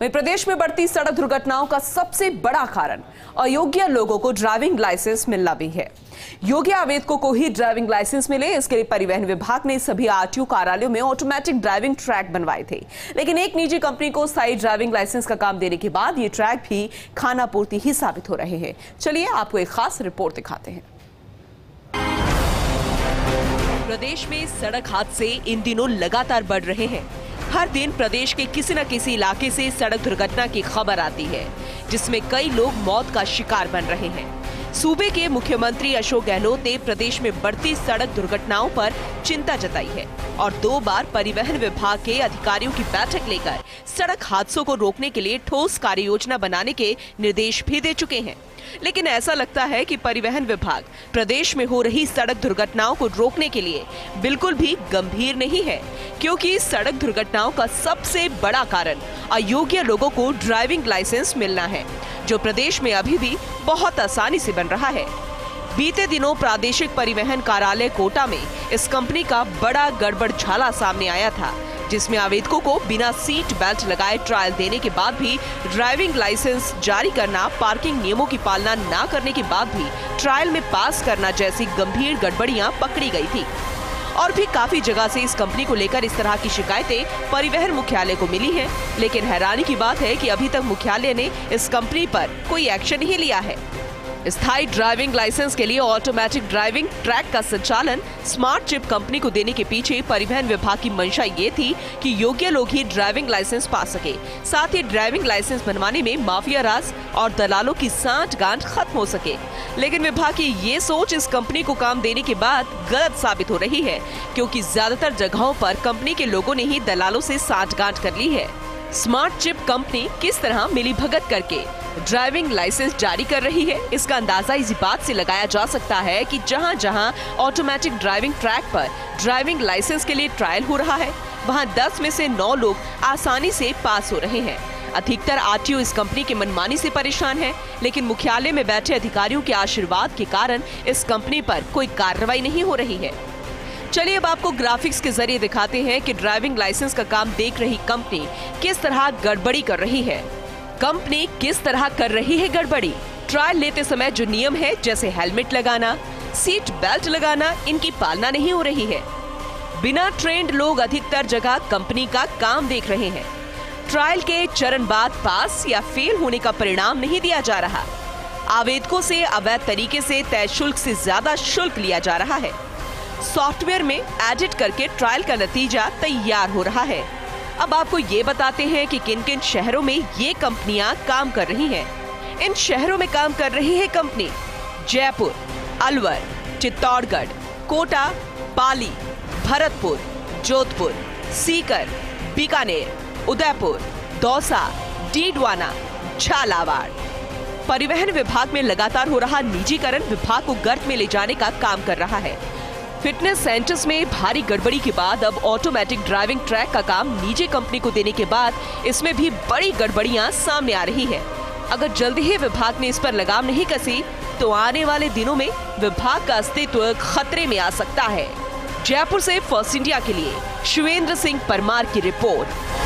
वहीं प्रदेश में बढ़ती सड़क दुर्घटनाओं का सबसे बड़ा कारण अयोग्य लोगों को ड्राइविंग लाइसेंस मिलना भी है। योग्य आवेदकों को ही ड्राइविंग लाइसेंस मिले, इसके लिए परिवहन विभाग ने सभी आरटीओ कार्यालयों में ऑटोमेटिक ड्राइविंग ट्रैक बनवाए थे। लेकिन एक निजी कंपनी को स्थायी ड्राइविंग लाइसेंस का काम देने के बाद ये ट्रैक भी खानापूर्ति ही साबित हो रहे हैं। चलिए आपको एक खास रिपोर्ट दिखाते हैं। प्रदेश में सड़क हादसे इन दिनों लगातार बढ़ रहे हैं। हर दिन प्रदेश के किसी न किसी इलाके से सड़क दुर्घटना की खबर आती है, जिसमें कई लोग मौत का शिकार बन रहे हैं। सूबे के मुख्यमंत्री अशोक गहलोत ने प्रदेश में बढ़ती सड़क दुर्घटनाओं पर चिंता जताई है और दो बार परिवहन विभाग के अधिकारियों की बैठक लेकर सड़क हादसों को रोकने के लिए ठोस कार्य योजना बनाने के निर्देश भी दे चुके हैं। लेकिन ऐसा लगता है कि परिवहन विभाग प्रदेश में हो रही सड़क दुर्घटनाओं को रोकने के लिए बिल्कुल भी गंभीर नहीं है, क्योंकि सड़क दुर्घटनाओं का सबसे बड़ा कारण अयोग्य लोगों को ड्राइविंग लाइसेंस मिलना है। जो प्रदेश में अभी भी बहुत आसानी से बन रहा है। बीते दिनों प्रादेशिक परिवहन कार्यालय कोटा में इस कंपनी का बड़ा गड़बड़ झाला सामने आया था, जिसमें आवेदकों को बिना सीट बेल्ट लगाए ट्रायल देने के बाद भी ड्राइविंग लाइसेंस जारी करना, पार्किंग नियमों की पालना न करने के बाद भी ट्रायल में पास करना जैसी गंभीर गड़बड़ियाँ पकड़ी गई थी। और भी काफ़ी जगह से इस कंपनी को लेकर इस तरह की शिकायतें परिवहन मुख्यालय को मिली हैं, लेकिन हैरानी की बात है कि अभी तक मुख्यालय ने इस कंपनी पर कोई एक्शन नहीं लिया है। स्थायी ड्राइविंग लाइसेंस के लिए ऑटोमेटिक ड्राइविंग ट्रैक का संचालन स्मार्ट चिप कंपनी को देने के पीछे परिवहन विभाग की मंशा ये थी कि योग्य लोग ही ड्राइविंग लाइसेंस पा सके। साथ ही ड्राइविंग लाइसेंस बनवाने में माफिया राज और दलालों की सांठ गांठ खत्म हो सके। लेकिन विभाग की ये सोच इस कंपनी को काम देने के बाद गलत साबित हो रही है, क्योंकि ज़्यादातर जगहों पर कंपनी के लोगों ने ही दलालों से सांठ गांठ कर ली है। स्मार्ट चिप कंपनी किस तरह मिली भगत करके ड्राइविंग लाइसेंस जारी कर रही है, इसका अंदाज़ा इसी बात से लगाया जा सकता है कि जहाँ जहाँ ऑटोमेटिक ड्राइविंग ट्रैक पर ड्राइविंग लाइसेंस के लिए ट्रायल हो रहा है, वहाँ 10 में से 9 लोग आसानी से पास हो रहे हैं। अधिकतर आरटीओ इस कंपनी के मनमानी से परेशान है, लेकिन मुख्यालय में बैठे अधिकारियों के आशीर्वाद के कारण इस कंपनी पर कोई कार्रवाई नहीं हो रही है। चलिए अब आपको ग्राफिक्स के ज़रिए दिखाते हैं कि ड्राइविंग लाइसेंस का काम देख रही कंपनी किस तरह गड़बड़ी कर रही है। कंपनी किस तरह कर रही है गड़बड़ी? ट्रायल लेते समय जो नियम है, जैसे हेलमेट लगाना, सीट बेल्ट लगाना, इनकी पालना नहीं हो रही है। बिना ट्रेंड लोग अधिकतर जगह कंपनी का काम देख रहे हैं। ट्रायल के चरण बाद पास या फेल होने का परिणाम नहीं दिया जा रहा। आवेदकों से अवैध तरीके से तय शुल्क से ज़्यादा शुल्क लिया जा रहा है। सॉफ्टवेयर में एडिट करके ट्रायल का नतीजा तैयार हो रहा है। अब आपको ये बताते हैं कि किन किन शहरों में ये कंपनियाँ काम कर रही हैं। इन शहरों में काम कर रही है कंपनी जयपुर, अलवर, चित्तौड़गढ़, कोटा, पाली, भरतपुर, जोधपुर, सीकर, बीकानेर उदयपुर, दौसा, डीडवाना, झालावाड़। परिवहन विभाग में लगातार हो रहा निजीकरण, विभाग को गर्त में ले जाने का काम कर रहा है। फिटनेस सेंटर्स में भारी गड़बड़ी के बाद अब ऑटोमेटिक ड्राइविंग ट्रैक का काम निजी कंपनी को देने के बाद इसमें भी बड़ी गड़बड़ियाँ सामने आ रही है। अगर जल्दी ही विभाग ने इस पर लगाम नहीं कसी तो आने वाले दिनों में विभाग का अस्तित्व खतरे में आ सकता है। जयपुर से फ़र्स्ट इंडिया के लिए शिवेंद्र सिंह परमार की रिपोर्ट।